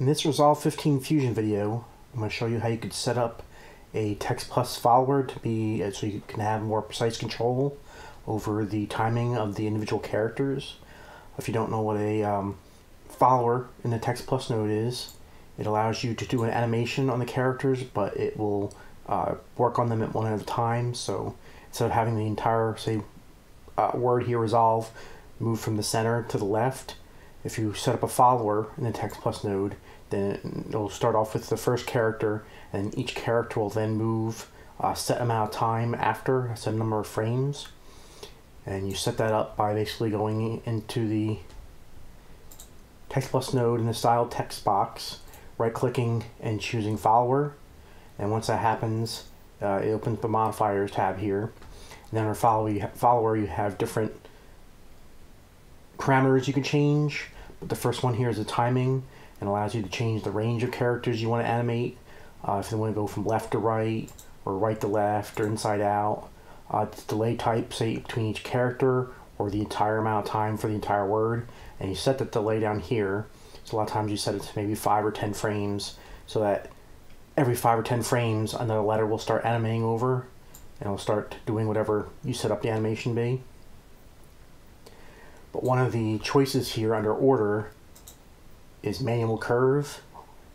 In this Resolve 15 Fusion video, I'm going to show you how you could set up a Text Plus follower to be so you can have more precise control over the timing of the individual characters. If you don't know what a um, follower in the Text Plus node is, it allows you to do an animation on the characters, but it will uh, work on them at one at a time. So instead of having the entire, say, uh, word here resolve move from the center to the left, if you set up a follower in the text plus node, then it'll start off with the first character, and each character will then move a set amount of time after a set number of frames. And you set that up by basically going into the text plus node in the style text box, right clicking and choosing follower. And once that happens, uh, it opens the modifiers tab here. And then our follower, follower, you have different parameters you can change. But the first one here is the timing and allows you to change the range of characters you want to animate. Uh, if you want to go from left to right or right to left or inside out. Uh, delay type, say between each character or the entire amount of time for the entire word. And you set the delay down here. So a lot of times you set it to maybe 5 or 10 frames so that every 5 or 10 frames another letter will start animating over and it'll start doing whatever you set up the animation be. But one of the choices here under order is manual curve.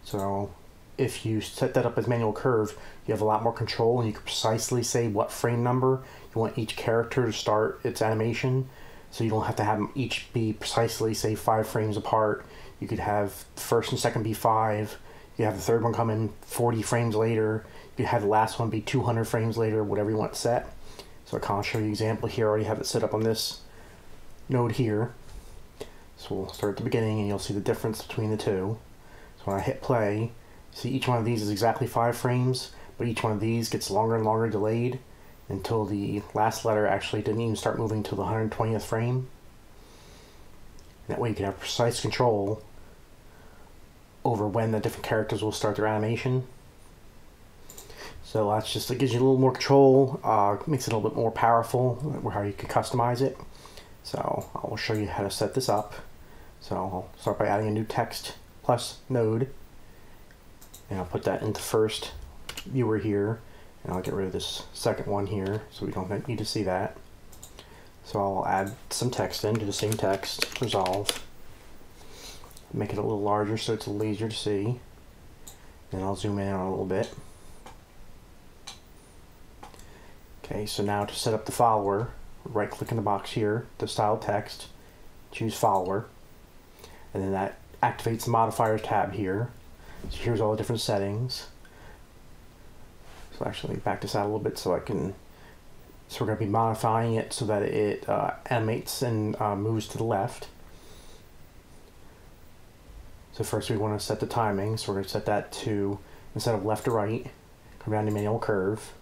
So if you set that up as manual curve, you have a lot more control and you can precisely say what frame number you want each character to start its animation. So you don't have to have them each be precisely, say, five frames apart. You could have first and second be five. You have the third one come in 40 frames later. You have the last one be 200 frames later, whatever you want set. So I kind of show you an example here. I already have it set up on this node here. So we'll start at the beginning and you'll see the difference between the two. So when I hit play, see each one of these is exactly five frames, but each one of these gets longer and longer delayed until the last letter actually didn't even start moving to the 120th frame. That way you can have precise control over when the different characters will start their animation. So that's just, it gives you a little more control, uh, makes it a little bit more powerful, how you can customize it. So I'll show you how to set this up. So I'll start by adding a new text plus node. And I'll put that into first viewer here. And I'll get rid of this second one here so we don't need to see that. So I'll add some text in, the same text, resolve. Make it a little larger so it's a little easier to see. And I'll zoom in a little bit. Okay, so now to set up the follower, right click in the box here, the style text, choose follower, and then that activates the modifiers tab here. So here's all the different settings. So actually back this out a little bit so I can, so we're going to be modifying it so that it uh, animates and uh, moves to the left. So first we want to set the timing, so we're going to set that to, instead of left to right, come down to manual curve,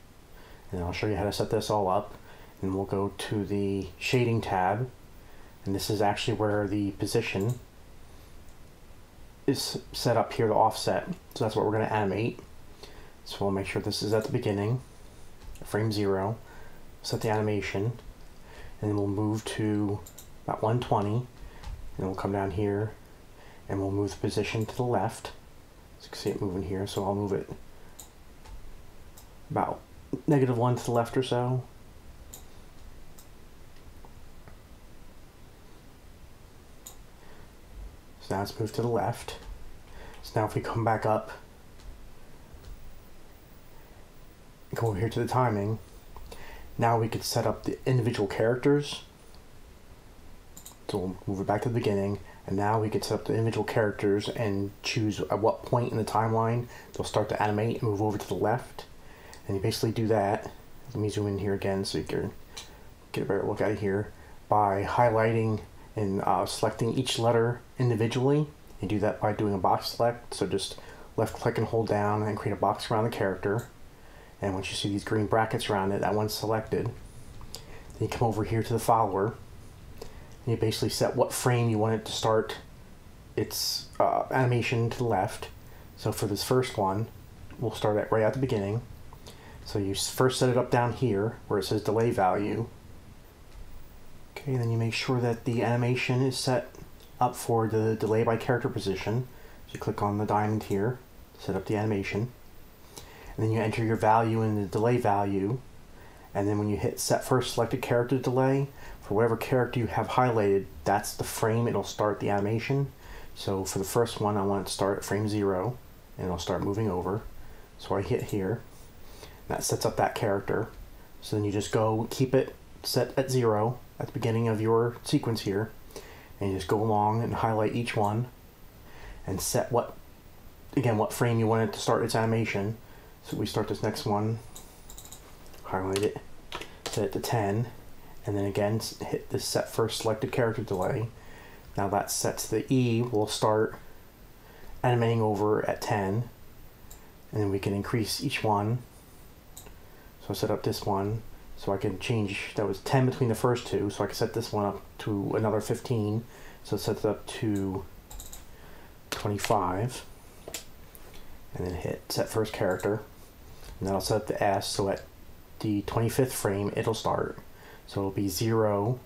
and I'll show you how to set this all up and we'll go to the shading tab. And this is actually where the position is set up here to offset. So that's what we're going to animate. So we'll make sure this is at the beginning frame zero set the animation and we'll move to about 120 and we'll come down here and we'll move the position to the left. So you can see it moving here so I'll move it about negative one to the left or so So now it's moved to the left. So now if we come back up, go over here to the timing, now we could set up the individual characters. So we'll move it back to the beginning, and now we could set up the individual characters and choose at what point in the timeline they'll start to animate and move over to the left. And you basically do that. Let me zoom in here again so you can get a better look at it here by highlighting and uh, selecting each letter individually. You do that by doing a box select. So just left click and hold down and create a box around the character. And once you see these green brackets around it, that one's selected. Then you come over here to the follower. And you basically set what frame you want it to start its uh, animation to the left. So for this first one, we'll start at right at the beginning. So you first set it up down here where it says delay value. Okay, then you make sure that the animation is set up for the delay by character position. So you click on the diamond here, set up the animation, and then you enter your value in the delay value, and then when you hit set first selected character delay, for whatever character you have highlighted, that's the frame it'll start the animation. So for the first one, I want to start at frame zero, and it'll start moving over. So I hit here, that sets up that character. So then you just go keep it set at zero at the beginning of your sequence here, and you just go along and highlight each one, and set what, again, what frame you want it to start its animation. So we start this next one, highlight it, set it to 10, and then again hit the set first selected character delay. Now that sets the E will start animating over at 10 and then we can increase each one. So I set up this one so I can change, that was 10 between the first two, so I can set this one up to another 15. So it sets up to 25 and then hit set first character. And then I'll set up the S so at the 25th frame it'll start. So it'll be 0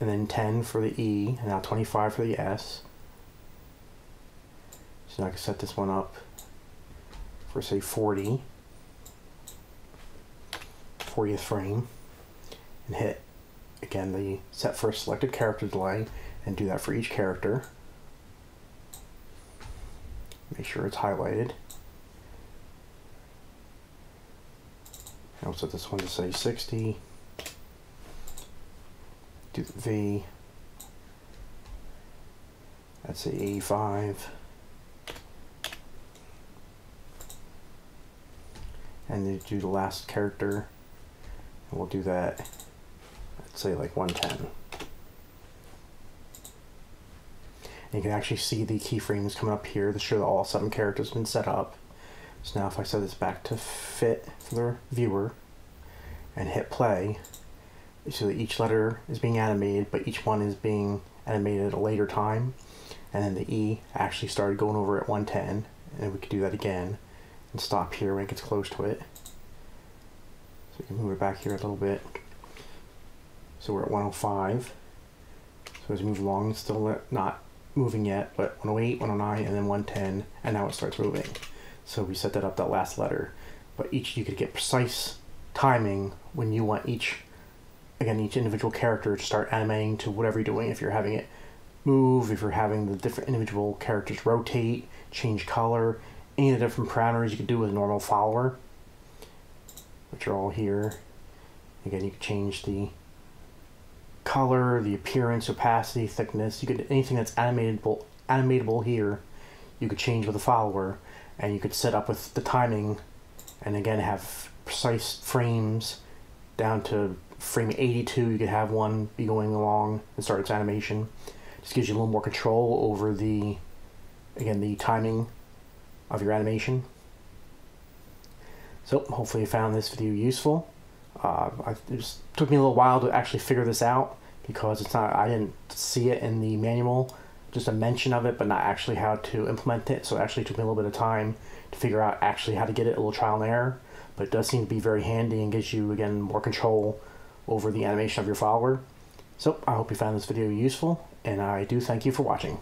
and then 10 for the E, and now 25 for the S. So now I can set this one up for say 40, 40th frame, and hit again the set first selected character delay and do that for each character. Make sure it's highlighted. I'll set this one to say 60. Do the V. That's the 85. And then do the last character. We'll do that, let's say like 110. And you can actually see the keyframes coming up here to show that all seven characters have been set up. So now if I set this back to fit for the viewer and hit play, so that each letter is being animated, but each one is being animated at a later time. And then the E actually started going over at 110, and we could do that again and stop here when it gets close to it. So we can move it back here a little bit. So we're at 105. So as we move along, still not moving yet, but 108, 109, and then 110, and now it starts moving. So we set that up that last letter. But each you could get precise timing when you want each again each individual character to start animating to whatever you're doing. If you're having it move, if you're having the different individual characters rotate, change color, any of the different parameters you could do with a normal follower, which are all here. Again, you can change the color, the appearance, opacity, thickness. You could anything that's animatable animatable here, you could change with a follower. And you could set up with the timing. And again have precise frames down to frame 82 you could have one be going along and start its animation. Just gives you a little more control over the again the timing of your animation so hopefully you found this video useful uh, I, it just took me a little while to actually figure this out because it's not I didn't see it in the manual just a mention of it, but not actually how to implement it. So it actually took me a little bit of time to figure out actually how to get it, a little trial and error. But it does seem to be very handy and gives you, again, more control over the animation of your follower. So I hope you found this video useful, and I do thank you for watching.